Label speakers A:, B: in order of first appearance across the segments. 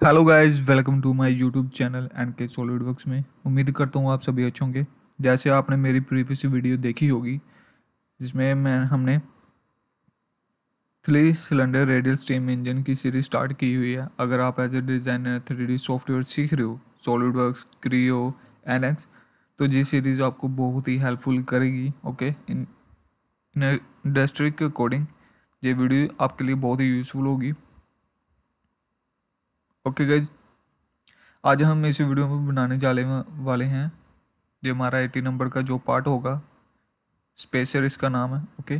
A: Hello guys welcome to my YouTube channel N K SolidWorks में। उम्मीद करता हूँ आप सभी अच्छे होंगे। जैसे आपने मेरी प्रीवियस वीडियो देखी होगी, जिसमें मैं हमने three cylinder radial steam engine की सीरीज़ स्टार्ट की हुई है। अगर आप as a designer three software सीख रहे हो solid works Creo N X तो जी सीरीज़ आपको बहुत ही हेल्पफुल करेगी ओके इन इंडस्ट्री के अकॉर्डिंग ये वीडियो आपके लिए बहुत ही यूज़फुल होगी। ओके गाइज़ आज हम इस वीडियो में बनाने जाने वाले हैं जो हमारा एटी नंबर का जो पार्ट होगा। स्पेसर इसका नाम है ओके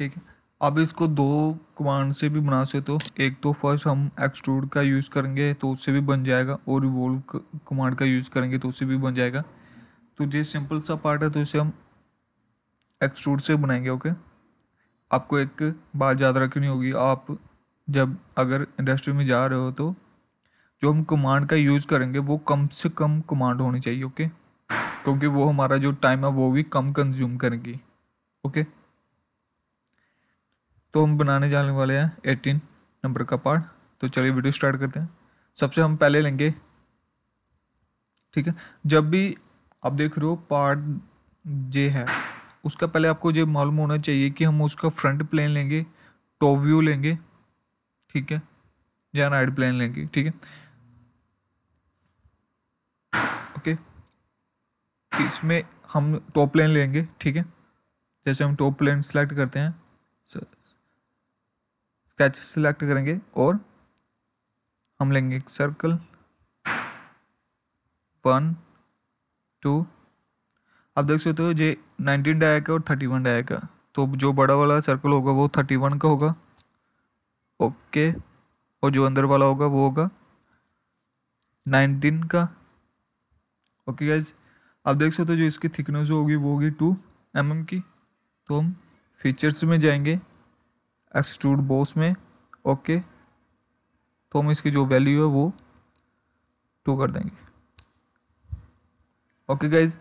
A: ठीक है। अब इसको दो कमांड से भी बना सकते हो। एक तो फ़र्स्ट हम एक्सट्रूड का यूज़ करेंगे तो उससे भी बन जाएगा और रिवोल्व कमांड का यूज़ करेंगे तो उससे भी बन जाएगा। तो जो सिंपल सा पार्ट है तो इसे हम एक्सट्रूड से बनाएँगे ओके आपको एक बात याद रखनी होगी। आप जब अगर इंडस्ट्री में जा रहे हो तो जो हम कमांड का यूज़ करेंगे, वो कम से कम कमांड होनी चाहिए ओके क्योंकि वो हमारा जो टाइम है, वो भी कम कंज्यूम करेगी ओके तो हम बनाने जाने वाले हैं एटीन नंबर का पार्ट तो चलिए वीडियो स्टार्ट करते हैं। सबसे हम पहले लेंगे, ठीक है? जब भी आप देख रहे हो पार्ट जे है, उसका पहले आपको ये मालूम होना चाहिए कि हम उसका फ्रंट प्लेन लेंगे टॉप व्यू लेंगे। ठीक है? या राइट प्लेन लेंगे ठीक है? ओके इसमें हम टॉप प्लेन लेंगे, ठीक है? जैसे हम टॉप प्लेन सेलेक्ट करते हैं स्केच सेलेक्ट करेंगे और हम लेंगे एक सर्कल वन टू आप देख सकते हो ये नाइनटीन डाया का और थर्टी वन डाया का। तो जो बड़ा वाला सर्कल होगा वो थर्टी वन का होगा। ओके। और जो अंदर वाला होगा, वो होगा नाइनटीन का। ओके गाइज़ आप देख सकते हो जो इसकी थिकनेस होगी, वो होगी टू एम mm की। तो हम फीचर्स में जाएँगे एक्सट्रूड बॉस में। ओके। तो हम इसकी जो वैल्यू है, वो टू कर देंगे। ओके गाइज़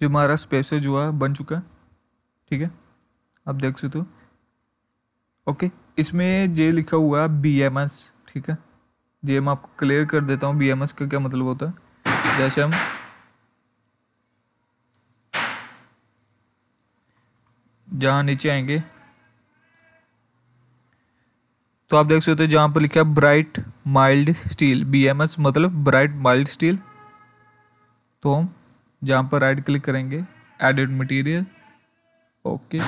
A: जो हमारा स्पेस जो है, बन चुका है। ठीक है? आप देख सकते हो। ओके? इसमें जे लिखा हुआ है बी एम एस ठीक है? जे मैं आपको क्लियर कर देता हूँ बी एम एस का क्या मतलब होता है? जैसे हम जहाँ नीचे आएँगे तो आप देख सकते हो जहाँ पर लिखा है bright mild steel B M S मतलब ब्राइट माइल्ड स्टील तो हम जहाँ पर राइट क्लिक करेंगे एडिड मटेरियल ओके।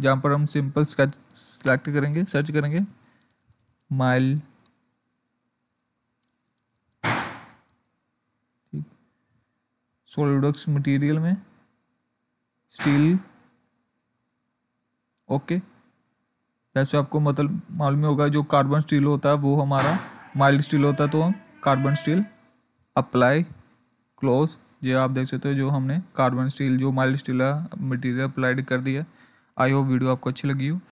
A: जहाँ पर हम सिंपल स्केच सेलेक्ट करेंगे, सर्च करेंगे। माइल। सॉलिडवर्क्स मटेरियल में। स्टील। ओके। जैसे आपको मतलब मालूम होगा, जो कार्बन स्टील होता है, वो हमारा माइल्ड स्टील होता है तो हम कार्बन स्टील अप्लाई क्लोज। ये आप देख सकते हो, जो हमने कार्बन स्टील, जो माइल्ड स्टील है, मटेरियल अप्लाइड कर दिया। आई होप वीडियो आपको अच्छी लगी हो।